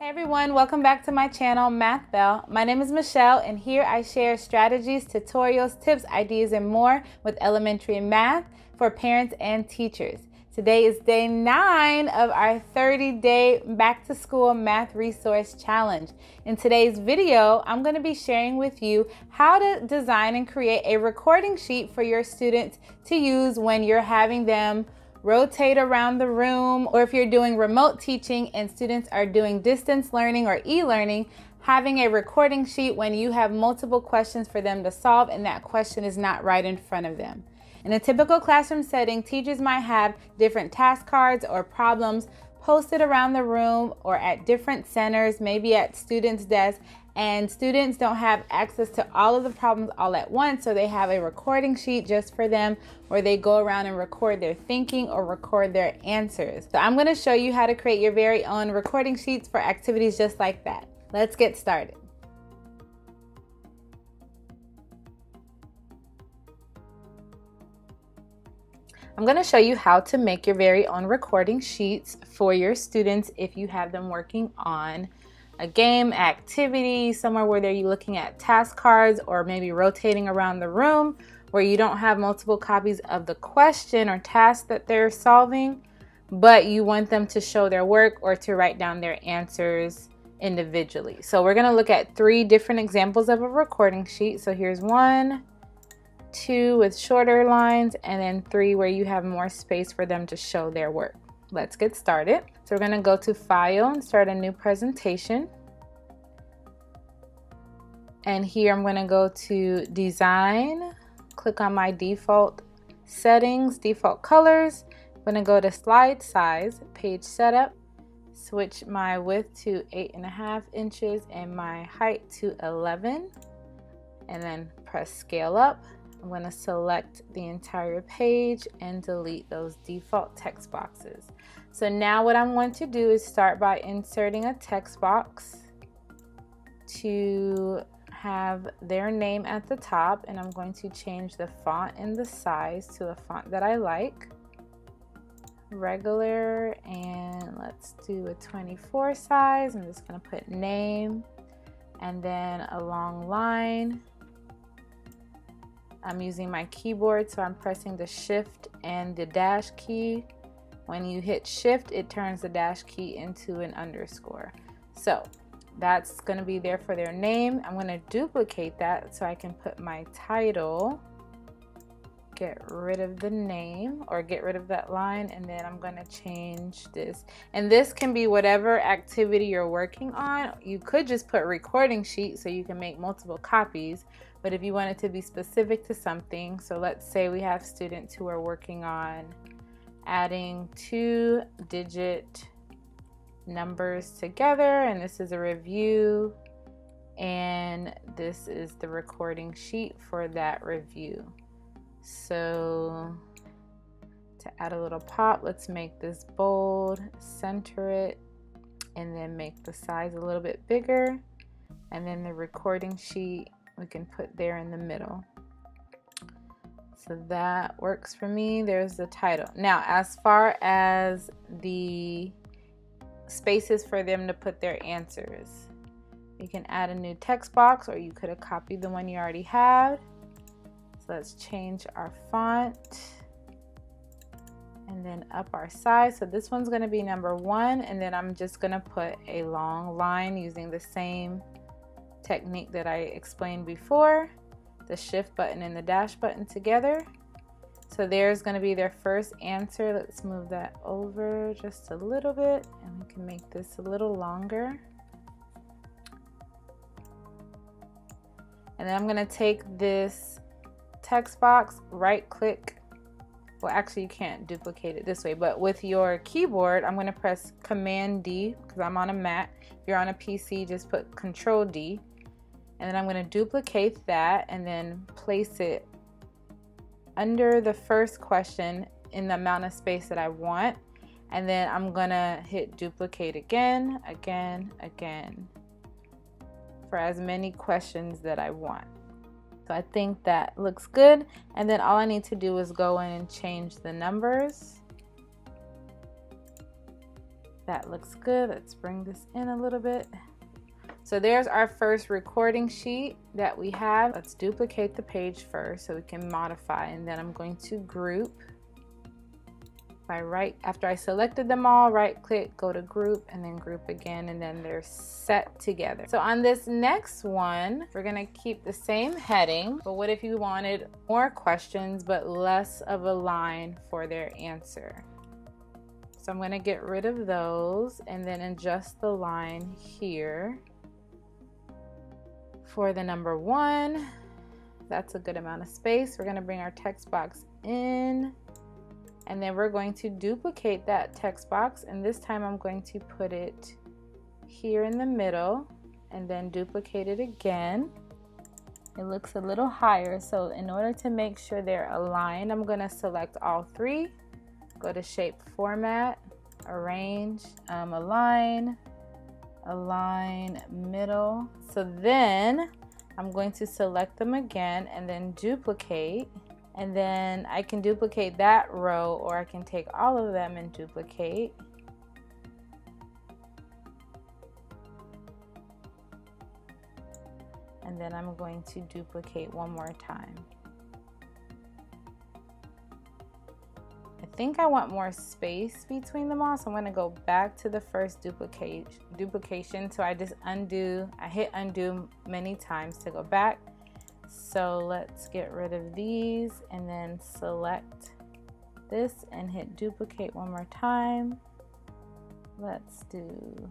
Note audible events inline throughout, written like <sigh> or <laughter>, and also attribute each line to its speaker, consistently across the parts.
Speaker 1: Hey everyone, welcome back to my channel, Math Bell. My name is Michelle, and here I share strategies, tutorials, tips, ideas, and more with elementary math for parents and teachers. Today is day nine of our 30 day back to school math resource challenge. In today's video, I'm going to be sharing with you how to design and create a recording sheet for your students to use when you're having them rotate around the room, or if you're doing remote teaching and students are doing distance learning or e learning, having a recording sheet when you have multiple questions for them to solve and that question is not right in front of them. In a typical classroom setting, teachers might have different task cards or problems posted around the room or at different centers, maybe at students' desks, and students don't have access to all of the problems all at once, so they have a recording sheet just for them where they go around and record their thinking or record their answers. So I'm going to show you how to create your very own recording sheets for activities just like that. Let's get started. I'm going to show you how to make your very own recording sheets for your students if you have them working on a game, activity, somewhere where they're looking at task cards or maybe rotating around the room where you don't have multiple copies of the question or task that they're solving, but you want them to show their work or to write down their answers individually. So we're to look at three different examples of a recording sheet. So here's one, two with shorter lines, and then three where you have more space for them to show their work let's get started. So we're gonna go to File and start a new presentation. And here I'm gonna go to Design, click on my default settings, default colors. I'm gonna go to Slide Size, Page Setup, switch my width to eight and a half inches and my height to 11, and then press Scale Up. I'm going to select the entire page and delete those default text boxes. So now what I'm going to do is start by inserting a text box to have their name at the top and I'm going to change the font and the size to a font that I like. Regular and let's do a 24 size. I'm just going to put name and then a long line I'm using my keyboard, so I'm pressing the shift and the dash key. When you hit shift, it turns the dash key into an underscore. So that's going to be there for their name. I'm going to duplicate that so I can put my title, get rid of the name or get rid of that line, and then I'm going to change this. And this can be whatever activity you're working on. You could just put recording sheet so you can make multiple copies, but if you want it to be specific to something, so let's say we have students who are working on adding two digit numbers together, and this is a review, and this is the recording sheet for that review. So to add a little pop, let's make this bold, center it, and then make the size a little bit bigger. And then the recording sheet we can put there in the middle. So that works for me. There's the title. Now, as far as the spaces for them to put their answers, you can add a new text box or you could have copied the one you already had. Let's change our font and then up our size. So this one's going to be number one, and then I'm just going to put a long line using the same technique that I explained before, the shift button and the dash button together. So there's going to be their first answer. Let's move that over just a little bit and we can make this a little longer. And then I'm going to take this text box, right click. Well, actually you can't duplicate it this way, but with your keyboard, I'm going to press Command D because I'm on a Mac. If you're on a PC, just put Control D and then I'm going to duplicate that and then place it under the first question in the amount of space that I want and then I'm gonna hit duplicate again again again for as many questions that I want so I think that looks good and then all I need to do is go in and change the numbers That looks good. Let's bring this in a little bit. So there's our first recording sheet that we have. Let's duplicate the page first so we can modify and then I'm going to group by right after I selected them all right click go to group and then group again and then they're set together. So on this next one we're gonna keep the same heading but what if you wanted more questions but less of a line for their answer? So I'm gonna get rid of those and then adjust the line here for the number one. That's a good amount of space. We're gonna bring our text box in and then we're going to duplicate that text box. And this time I'm going to put it here in the middle and then duplicate it again. It looks a little higher. So in order to make sure they're aligned I'm going to select all three. Go to shape format arrange um, align align middle. So then I'm going to select them again and then duplicate and then I can duplicate that row or I can take all of them and duplicate. And then I'm going to duplicate one more time. I think I want more space between them all so I'm going to go back to the first duplicate duplication. So I just undo I hit undo many times to go back so let's get rid of these and then select this and hit duplicate one more time. Let's do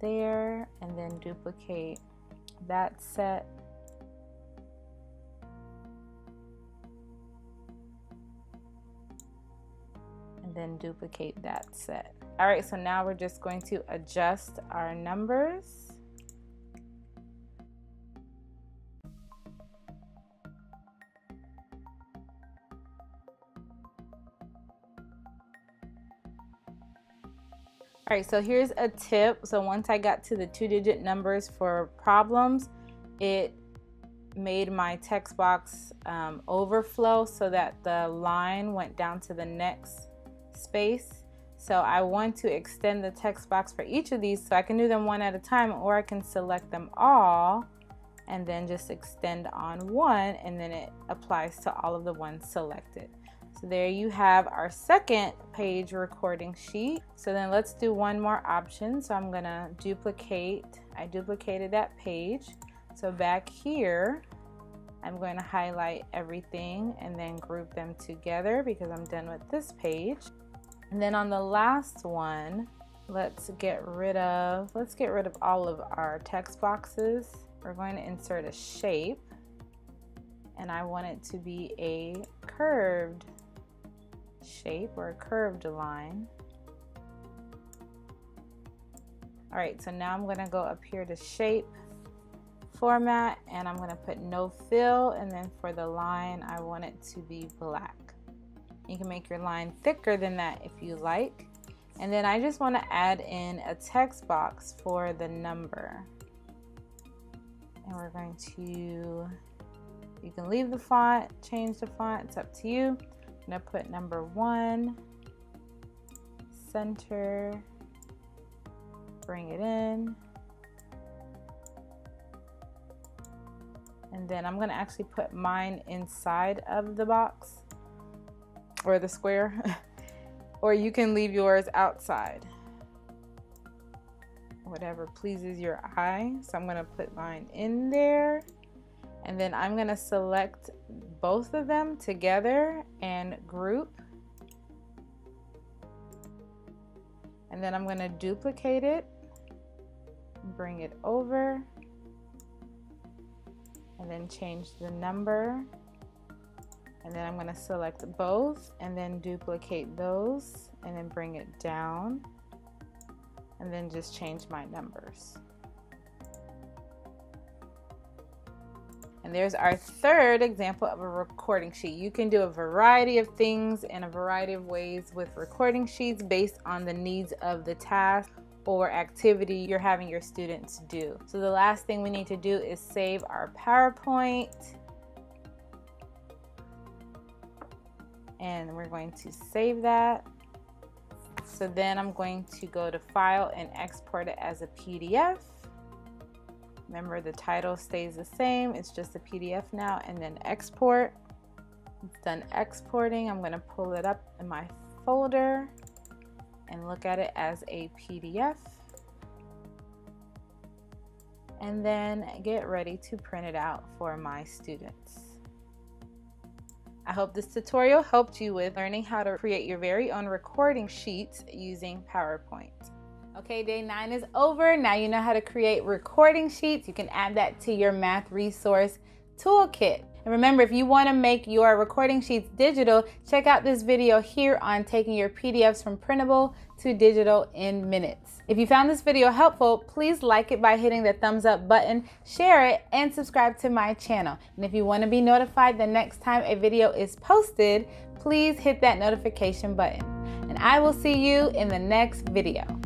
Speaker 1: there and then duplicate that set and then duplicate that set all right, so now we're just going to adjust our numbers. All right, so here's a tip. So once I got to the two digit numbers for problems, it made my text box um, overflow so that the line went down to the next space. So I want to extend the text box for each of these so I can do them one at a time or I can select them all and then just extend on one and then it applies to all of the ones selected. So there you have our second page recording sheet. So then let's do one more option. So I'm gonna duplicate, I duplicated that page. So back here, I'm going to highlight everything and then group them together because I'm done with this page. And then on the last one, let's get rid of, let's get rid of all of our text boxes. We're going to insert a shape and I want it to be a curved shape or a curved line. All right, so now I'm gonna go up here to shape format and I'm gonna put no fill and then for the line I want it to be black. You can make your line thicker than that if you like. And then I just want to add in a text box for the number. And we're going to, you can leave the font, change the font, it's up to you. I'm going to put number one, center, bring it in. And then I'm going to actually put mine inside of the box or the square, <laughs> or you can leave yours outside. Whatever pleases your eye. So I'm to put mine in there. And then I'm to select both of them together and group. And then I'm to duplicate it, bring it over, and then change the number and then I'm going to select both and then duplicate those and then bring it down and then just change my numbers. And there's our third example of a recording sheet. You can do a variety of things in a variety of ways with recording sheets based on the needs of the task or activity you're having your students do. So the last thing we need to do is save our PowerPoint and we're going to save that. So then I'm going to go to file and export it as a PDF. Remember the title stays the same, it's just a PDF now and then export. It's done exporting. I'm going to pull it up in my folder and look at it as a PDF. And then get ready to print it out for my students. I hope this tutorial helped you with learning how to create your very own recording sheets using PowerPoint. Okay, day nine is over. Now you know how to create recording sheets. You can add that to your math resource toolkit. And remember, if you want to make your recording sheets digital, check out this video here on taking your PDFs from printable to digital in minutes. If you found this video helpful, please like it by hitting the thumbs up button, share it, and subscribe to my channel. And if you want to be notified the next time a video is posted, please hit that notification button. And I will see you in the next video.